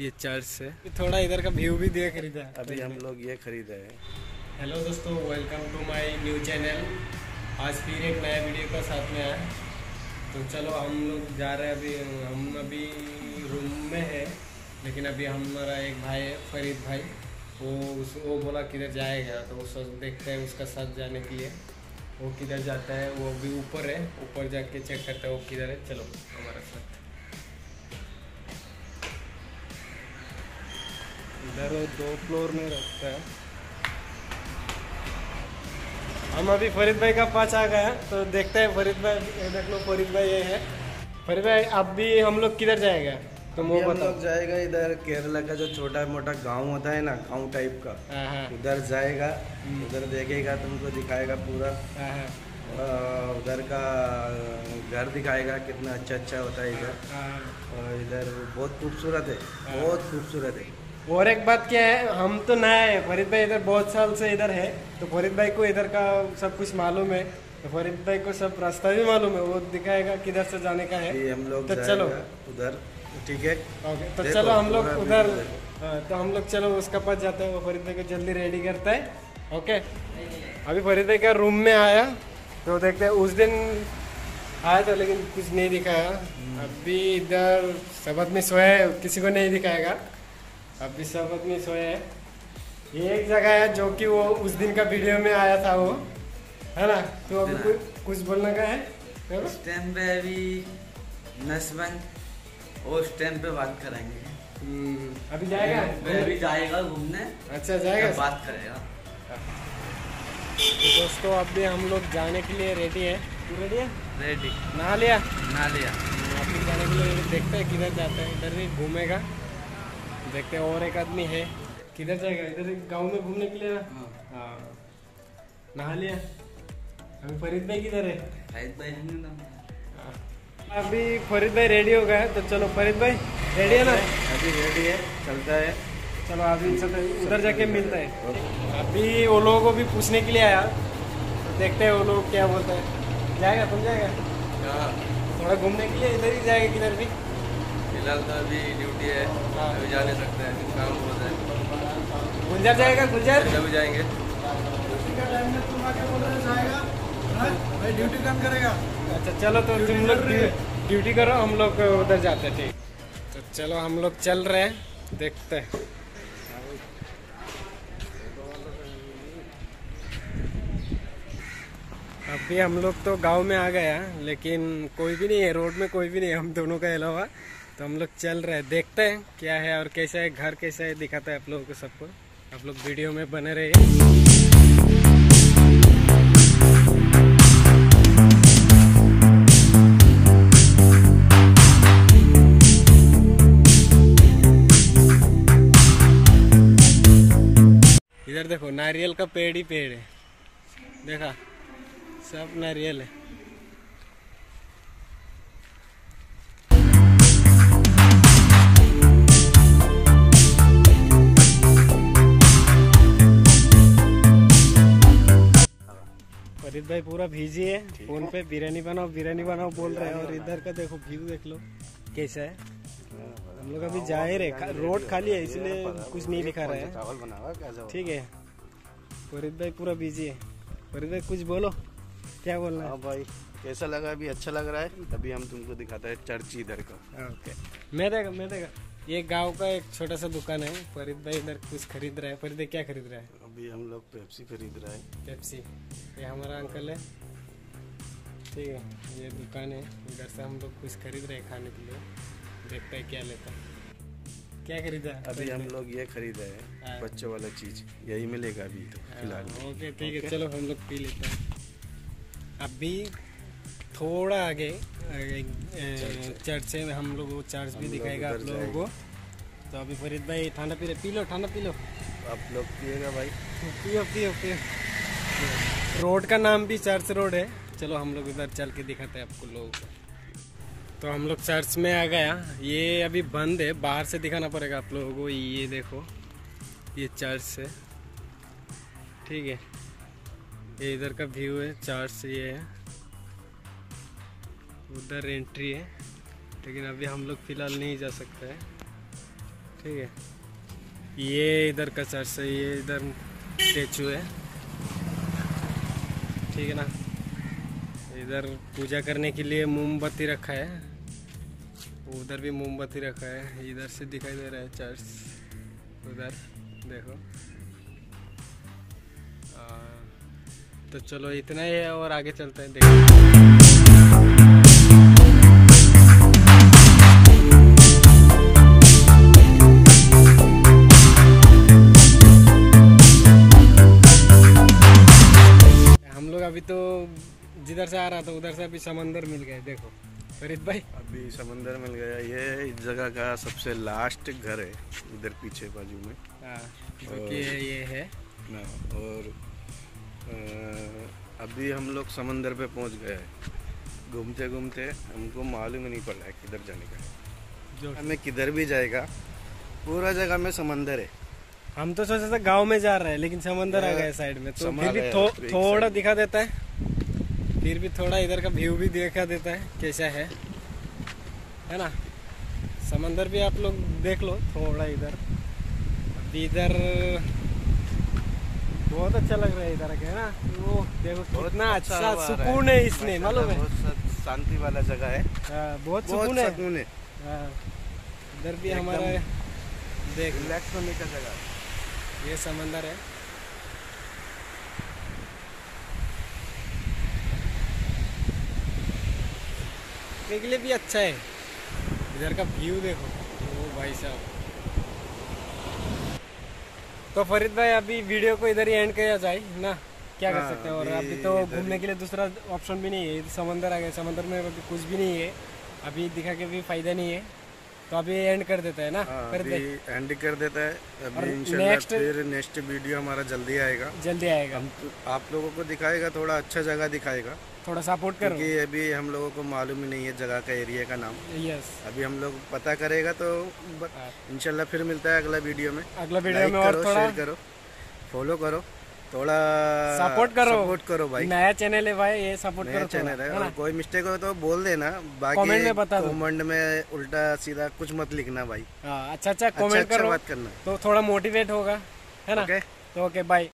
ये चर्च से थोड़ा इधर का व्यू भी दिया खरीदा है अभी हम लोग ये खरीदे हैं। हेलो दोस्तों welcome to my new channel आज फिर एक नया वीडियो का साथ में आया तो चलो हम लोग जा रहे हैं अभी। हम अभी रूम में है लेकिन अभी हमारा एक भाई है फरीद भाई। वो उस वो बोला किधर जाएगा तो वो सोच देखते हैं उसका साथ जाने के लिए। वो किधर जाता है वो अभी ऊपर है। ऊपर जाके चेक करता है वो किधर है। चलो। वो दो फ्लोर में रखता है। हम अभी फरीद भाई का पास आ गए हैं तो देखते हैं फरीद भाई ये देख लो फरीद भाई ये है। फरीद भाई अब भी हम लोग किधर जाएगा? तो वो हम लोग जाएगा इधर केरला का जो छोटा मोटा गाँव होता है ना गाँव टाइप का। हाँ हाँ। उधर जाएगा उधर देखेगा तुमको दिखाएगा पूरा। हाँ उधर का घर दिखाएगा कितना अच्छा अच्छा होता है इधर। और इधर बहुत खूबसूरत है। बहुत खूबसूरत है। और एक बात क्या है हम तो नए हैं फरीद भाई इधर बहुत साल से इधर है तो फरीद भाई को इधर का सब कुछ मालूम है तो फरीद भाई को सब रास्ता भी मालूम है वो दिखाएगा किधर से जाने का है। हम लोग तो चलो। उधर ठीक है? ओके तो चलो हम लोग उधर। हाँ, तो हम लोग चलो उसका पास जाते हैं वो फरीद भाई को जल्दी रेडी करता है ओके? अभी फरीद भाई का रूम में आया तो देखते हैं उस दिन आया था लेकिन कुछ नहीं दिखाया। अभी इधर सब आदमी सोए हैं, किसी को नहीं दिखाएगा। अभी सब आदमी सोए हैं। ये एक जगह है जो कि वो उस दिन का वीडियो में आया था वो। है ना? तो अभी कुछ कुछ बोलने का है? उस टाइम पे अभी नसबंद उस टाइम पे बात करेंगे। हम्म, अभी जाएगा? अभी जाएगा घूमने। अच्छा जाएगा? बात करेगा। तो दोस्तों अभी हम लोग जाने के लिए रेडी है। तू रेडी है? रेडी नहा लिया? ना लिया। जाने के लिए देखते हैं किधर जाता है। इधर भी घूमेगा। देखते हैं और एक आदमी है। किधर जाएगा? इधर गाँव में घूमने के लिए ना? हाँ। नहा लिया। अभी फरीद भाई किधर है? शायद भाई ना हाँ। अभी फरीद भाई रेडी हो गए तो चलो फरीद भाई रेडी है ना? अभी रेडी है चलता है। चलो अभी उधर जाके मिलता है। अभी वो लोगों को भी पूछने के लिए आया। तो देखते हैं वो लोग क्या बोलते हैं। जाएगा तुम जाएगा? थोड़ा घूमने के लिए इधर ही जाएगा किधर भी। फ़िलहाल तो अभी ड्यूटी है हाँ। अभी जा नहीं सकते हैं। काम हो जाए गुलजार जाएगा। गुलजार अभी जाएँगे। ड्यूटी काम करेगा? अच्छा चलो तो तुम लोग ड्यूटी करो हम लोग उधर जाते हैं ठीक। तो चलो हम लोग चल रहे हैं देखते हैं। अभी हम लोग तो गाँव में आ गए हैं लेकिन कोई भी नहीं है रोड में कोई भी नहीं है हम दोनों का अलावा। तो हम लोग चल रहे हैं, देखते हैं क्या है और कैसा है, घर कैसा है, दिखाता है आप लोगों को सबको। आप लोग वीडियो में बने रहिए। इधर देखो, नारियल का पेड़ ही पेड़ है। देखा, सब नारियल है। भाई पूरा बिज़ी है। फ़ोन पे बिरयानी बनाओ बिरयानी बनाओ बोल रहे हैं। और इधर का देखो व्यू देख लो कैसा है। हम लोग अभी जा ही रहे रोड खाली है इसलिए कुछ नहीं दिखा रहा है। ठीक है। फरीद भाई पूरा बिज़ी है। फरीद भाई कुछ बोलो क्या बोलना है? हाँ भाई कैसा लगा? अभी अच्छा लग रहा है। अभी हम तुमको दिखाते हैं चर्च इधर का। ओके। मैं देखा मैं देखा। ये गाँव का एक छोटा सा दुकान है। फरीद भाई इधर कुछ खरीद रहा है। फरीद क्या खरीद रहा है? अभी हम लोग पेप्सी खरीद रहे हैं। पेप्सी। ये हमारा अंकल है। ठीक है ये दुकान है। इधर से हम लोग कुछ खरीद रहे हैं खाने के लिए। देखते हैं क्या लेता है। क्या खरीदा? है अभी हम लोग ये खरीदे हाँ। हैं। बच्चों वाला चीज़। यही मिलेगा अभी तो फ़िलहाल। हाँ, ओके ठीक है चलो हम लोग पी लेते हैं। अभी थोड़ा आगे चर्च। से हम लोग वो चर्च भी दिखाएगा आप लोगों को। तो अभी फरीद भाई ठंडा पी रहे पी लो ठंडा पी लो। आप लोग पिएगा भाई। पियो पियो पियो। रोड का नाम भी चर्च रोड है। चलो हम लोग उधर चल के दिखाते हैं आपको लोगों। को तो हम लोग चर्च में आ गया। ये अभी बंद है। बाहर से दिखाना पड़ेगा आप लोगों को। ये देखो ये चर्च है। ठीक है। ये इधर का व्यू है। चर्च ये है। उधर एंट्री है। लेकिन अभी हम लोग फ़िलहाल नहीं जा सकते हैं। ठीक है। ये इधर का चर्च है ये इधर स्टेचू है। ठीक है ना? इधर पूजा करने के लिए मोमबत्ती रखा है। उधर भी मोमबत्ती रखा है। इधर से दिखाई दे रहा है चर्च उधर देखो। आ, तो चलो इतना ही है और आगे चलते हैं देखो जिधर से आ रहा था उधर से अभी समंदर मिल गए देखो। फरीद भाई? अभी समंदर मिल गया ये इस जगह का सबसे लास्ट घर है इधर पीछे बाजू में। हाँ जो कि ये है। ना और अ, अभी हम लोग समंदर पे पहुँच गए हैं। घूमते घूमते हमको मालूम ही नहीं पड़ रहा है किधर जाने का जो हमें किधर भी जाएगा पूरा जगह में समंदर है। हम तो सोचे थे गाँव में जा रहे हैं लेकिन समंदर आ गए साइड में तो फिर भी थो, थोड़ा दिखा देता है। फिर भी थोड़ा इधर का व्यू भी देखा देता है कैसा है। है ना? समंदर भी आप लोग देख लो थोड़ा इधर। अभी इधर बहुत अच्छा लग रहा है इधर के है ना? वो देखो कितना अच्छा हवा सुकून है। इसमें मालूम है? शांति वाला जगह है। हाँ, बहुत है। सुकून है। हाँ, इधर भी हमारा देख रिलैक्स होने का जगह ये समंदर है। देखने के लिए भी अच्छा है। इधर का व्यू देखो। ओ भाई साहब। तो फरीद भाई अभी वीडियो को इधर ही एंड किया जाए ना? क्या कर हाँ, सकते हैं? और अभी तो घूमने के लिए दूसरा ऑप्शन भी नहीं है। समंदर आ गया। समंदर में अभी कुछ भी नहीं है। अभी दिखा के भी फ़ायदा नहीं है। तो अभी एंड कर देते हैं ना हाँ, फरीद भाई? एंड कर देता है। अभी next- फिर नेक्स्ट वीडियो हमारा जल्दी आएगा। जल्दी आएगा। हम तो- आप लोगों को दिखाएगा थोड़ा अच्छा जगह दिखाएगा। थोड़ा सपोर्ट करो। क्योंकि अभी हम लोगों को मालूम ही नहीं है जगह का एरिया का नाम। यस अभी हम लोग पता करेगा तो हाँ। फिर मिलता है अगला वीडियो में। अगला वीडियो में और थोड़ा करो फॉलो करो थोड़ा सपोर्ट करो। सपोर्ट करो भाई। नया चैनल है भाई ये सपोर्ट करो चैनल है कोई मिस्टेक हो तो बोल देना बाकी Comment में बता दो। कमेंट में उल्टा सीधा कुछ मत लिखना भाई। हाँ अच्छा अच्छा अच्छा कमेंट अच्छा करो। बात करना। तो थोड़ा मोटिवेट होगा है ना? ओके तो ओके बाय